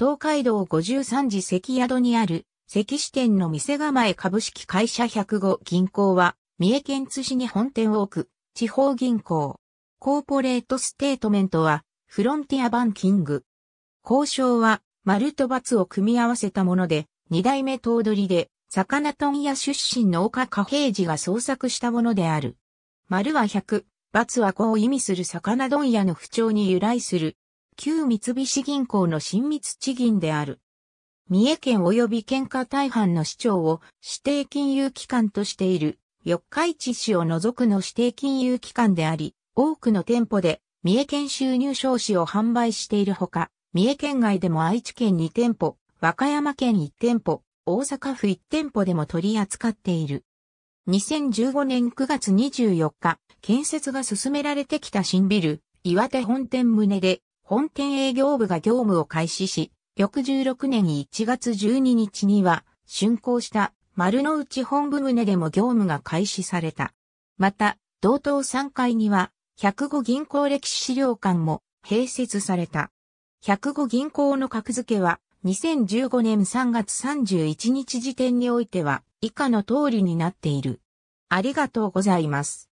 東海道53次関宿にある関支店の店構え株式会社105銀行は、三重県津市に本店を置く地方銀行。コーポレートステートメントは、フロンティアバンキング。交渉は、丸と×を組み合わせたもので、二代目頭取で、魚問屋出身の岡貨平次が創作したものである。丸は100、×は5を意味する魚問屋の不調に由来する。旧三菱銀行の親密地銀である。三重県及び県下大半の市長を指定金融機関としている四日市市を除くの指定金融機関であり、多くの店舗で三重県収入証紙を販売しているほか、三重県外でも愛知県2店舗、和歌山県1店舗、大阪府1店舗でも取り扱っている。2015年9月24日、建設が進められてきた新ビル、岩手本店棟で、本店営業部が業務を開始し、翌16年1月12日には、竣工した丸の内本部棟でも業務が開始された。また、同等3階には、105銀行歴史資料館も併設された。105銀行の格付けは、2015年3月31日時点においては、以下の通りになっている。ありがとうございます。